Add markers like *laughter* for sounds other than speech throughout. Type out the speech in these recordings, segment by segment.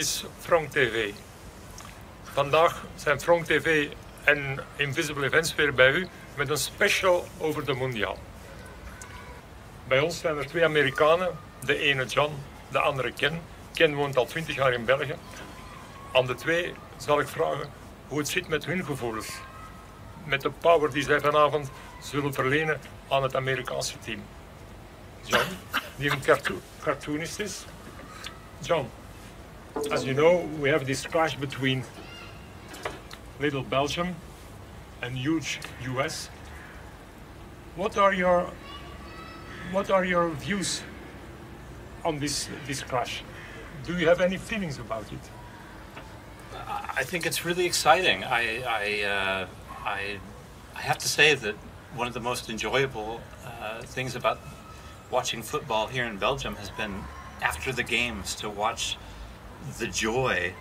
Is Frank TV. Vandaag zijn Frank TV en Invisible Events weer bij u met een special over de Mondiaal. Bij ons zijn er twee Amerikanen, de ene John, de andere Ken. Ken woont al 20 jaar in België. Aan de twee zal ik vragen hoe het zit met hun gevoelens. Met de power die zij vanavond zullen verlenen aan het Amerikaanse team. John, die een cartoon, cartoonist is. John, as you know, we have this clash between little Belgium and huge US. What are your what are your views on this this clash? Do you have any feelings about it? I think it's really exciting. I I, uh, I I have to say that one of the most enjoyable uh, things about watching football here in Belgium has been after the games to watch the joy,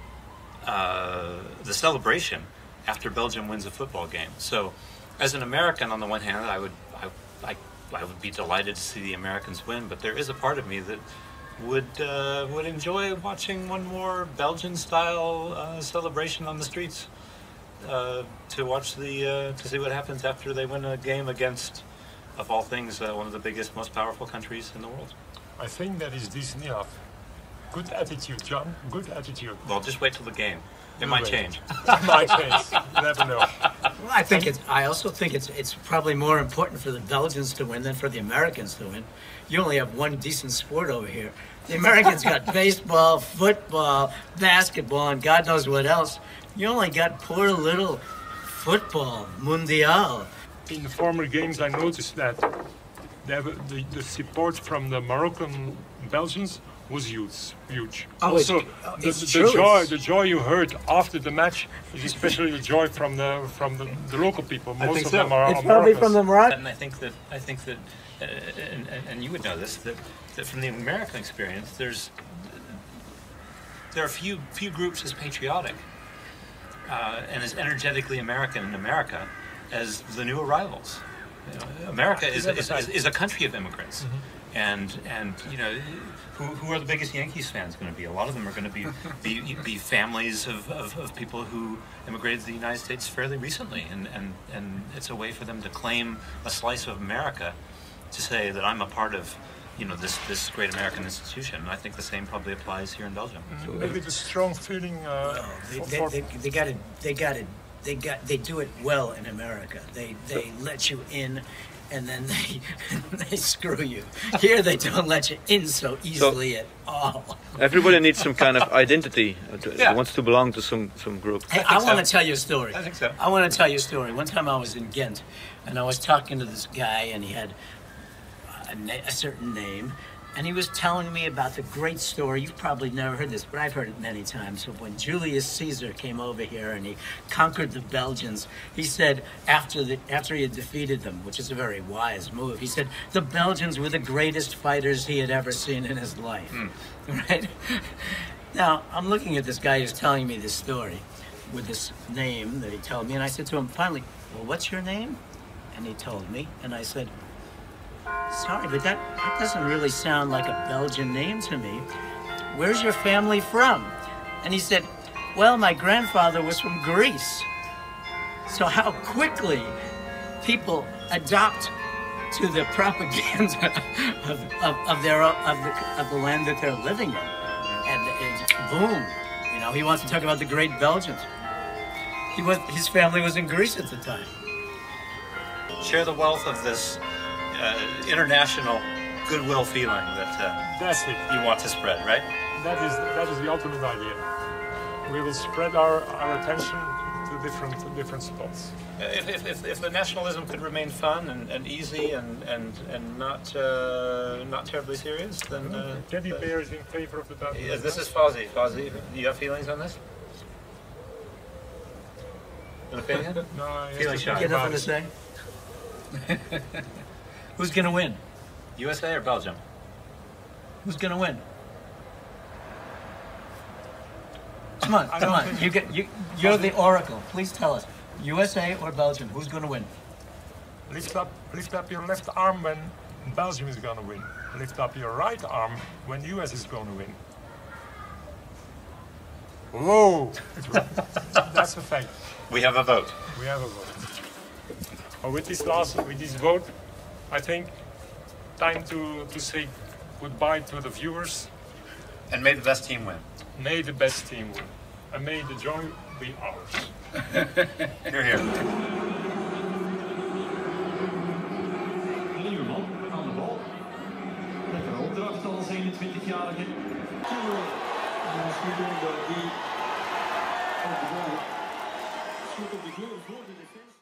uh, the celebration after Belgium wins a football game. So, as an American, on the one hand, I would I, I, I would be delighted to see the Americans win, but there is a part of me that would uh, would enjoy watching one more Belgian style uh, celebration on the streets uh, to watch the uh, to see what happens after they win a game against, of all things, uh, one of the biggest, most powerful countries in the world. I think that is Disney have. Good attitude, John. Good attitude. Well, just wait till the game. It You might wait. change. *laughs* My chance. You never know. Well, I think it's. I also think it's. It's probably more important for the Belgians to win than for the Americans to win. You only have one decent sport over here. The Americans got *laughs* baseball, football, basketball, and God knows what else. You only got poor little football, mundial. In the former games, I noticed that they the, the support from the Moroccan Belgians was huge. Huge. Oh, it's- also, uh, the, it's the joy, the joy you heard after the match is especially the joy from the from the, the local people. Most think of so. them are It's probably Americans. from the Morocco. And I think that I think that, uh, and, and- and you would know this that, that from the American experience, there's there are few few groups as patriotic uh, and as energetically American in America as the new arrivals. You know, America is, is, is, is a country of immigrants. And and you know who, who are the biggest Yankees fans going to be? A lot of them are going to be be, be families of, of, of people who immigrated to the United States fairly recently, and, and, and it's a way for them to claim a slice of America, to say that I'm a part of you know this this great American institution. And I think the same probably applies here in Belgium. Maybe the strong feeling. Uh, They, for, they, they, they got it. They got it. They got. They do it well in America. They they let you in, and then they *laughs* they screw you. Here they don't let you in so easily at all. Everybody needs some kind of *laughs* identity. uh, to- Yeah. Wants to belong to some some group. Hey, think I want to so. tell you a story. I think so. I want to tell you a story. One time I was in Ghent, and I was talking to this guy, and he had a, na- a certain name, and he was telling me about the great story. You've probably never heard this, but I've heard it many times. Of when Julius Caesar came over here and he conquered the Belgians, he said after the after he had defeated them, which is a very wise move, he said the Belgians were the greatest fighters he had ever seen in his life. Hmm. *laughs* Right. Now, I'm looking at this guy who's telling me this story with this name that he told me, and I said to him finally, Well, what's your name? And he told me, and I said, Sorry, but that, that doesn't really sound like a Belgian name to me. Where's your family from? And he said, Well, my grandfather was from Greece. So, how quickly people adopt to the propaganda *laughs* of, of, of their of the, of the land that they're living in, and, and boom, you know, he wants to talk about the great Belgians. He was his family was in Greece at the time. Share the wealth of this uh, international goodwill feeling that uh, that's it. you want to spread, right? That is that is the ultimate idea. We will spread our, our attention to different to different spots. If, if, if, if the nationalism could remain fun and, and easy and and, and not uh, not terribly serious, then uh, Teddy Bear is in favor of the Belgian. Yeah, this is Fozzie. Fozzie, do you have feelings on this? An opinion? No, he has Feeling to shy. think You got about nothing to it. say? *laughs* Who's gonna win? USA or Belgium? Who's gonna win? Come on, come on. You get you. You're the oracle. Please tell us. USA or Belgium? Who's gonna win? Lift up, lift up your left arm when Belgium is going to win. Lift up your right arm when US is going to win. Whoa! *laughs* That's a fact. We have a vote. We have a vote. But with this last, with this vote, I think time to, to say goodbye to the viewers. And may the best team win. May the best team win. And may the joy be ours. *laughs* Here, here. Nieuwman aan de bal. Lekkere opdracht als 21-jarige. En die op de goal. Schot op de goal voor de defensie.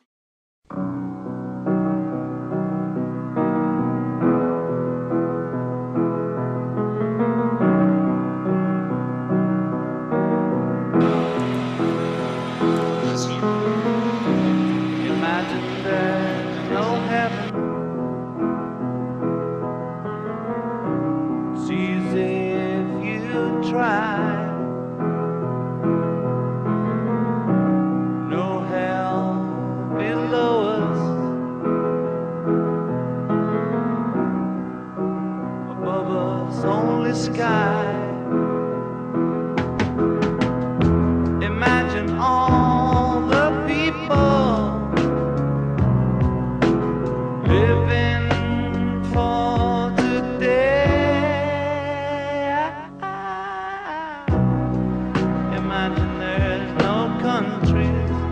Sky. Imagine all the people living for today. Imagine there's no countries.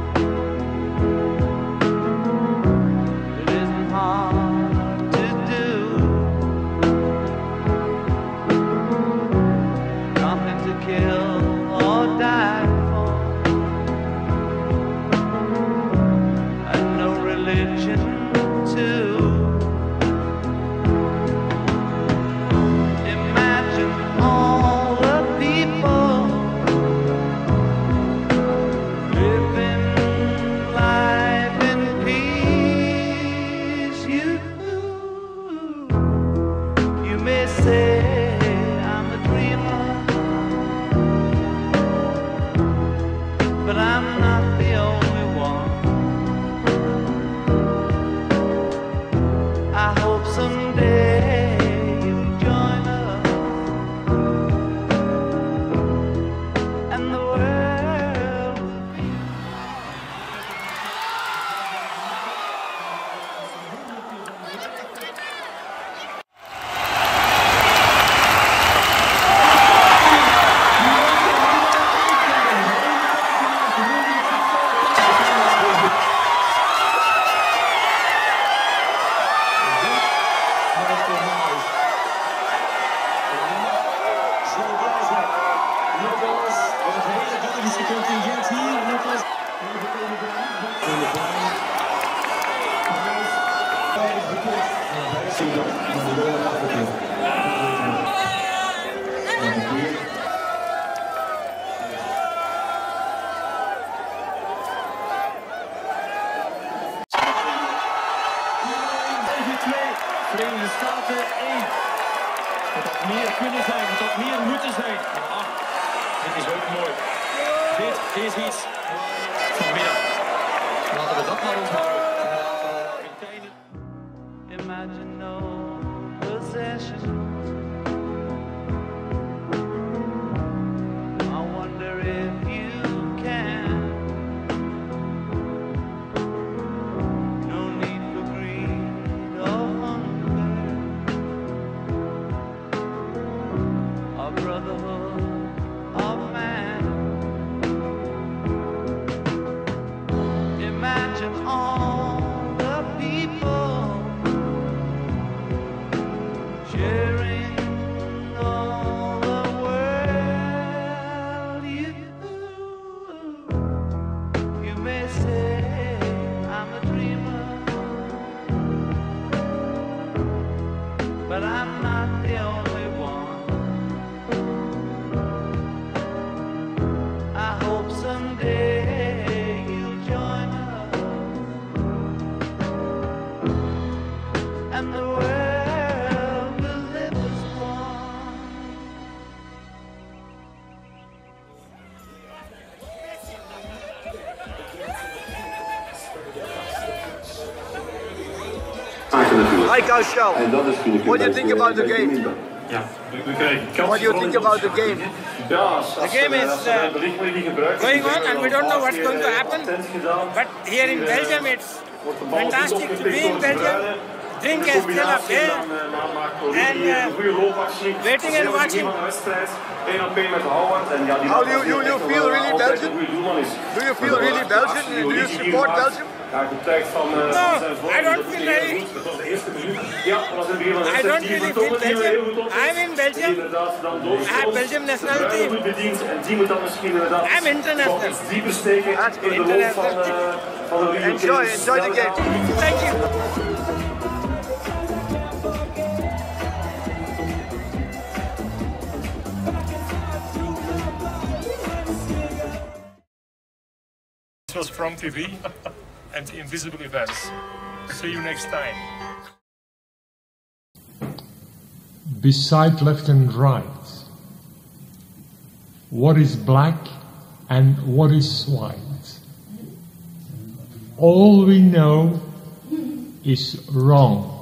Verenigde Staten 1. Het had meer kunnen zijn, het had meer moeten zijn. Ach, dit is ook mooi. Dit is iets vanmiddag. Laten we dat maar onthouden. Imagine no possessions. But I'm not maken natuurlijk. Hi, Coach Shell. En dat is vind ik What do you think about the game? minder. Ja, we. What do you think about the game? Ja, als, als The game is, uh, een bericht wordt die gebruikt going on and we don't know what's going to er happen. But here in Eh, Belgium, it's wordt de bal goed fantastic to be in Belgium. Drink is still up here. dan, eh, namaakt door And, Rudy, uh, een goede loopactie. waiting and watching. van de wedstrijd. 1 op 1 met Howard. En ja, die How do you- you- you feel really Belgian? een goede doelman is. Do you feel really Belgian? Do you support maakt, Belgium? Ja, getuigd van, eh, No, van zijn vorm. I don't Dat feel is heel very- goed. Dat was de eerste minuut. Ja, dat was in het begin van de I wedstrijd. don't Die really Vertonghen feel die we heel Belgium. goed op is. I'm in Belgium. Die inderdaad dan I doorstroomt. have Belgium national De team. goed bedient. En die moet dan misschien inderdaad I'm international. nog iets dieper steken That's in de loop van, international. eh, van de Rio Enjoy, Games. enjoy the game. Thank you. This was Frank TV *laughs* and Invisible Events. See you next time. beside left and right. What is black and what is white? All we know is wrong.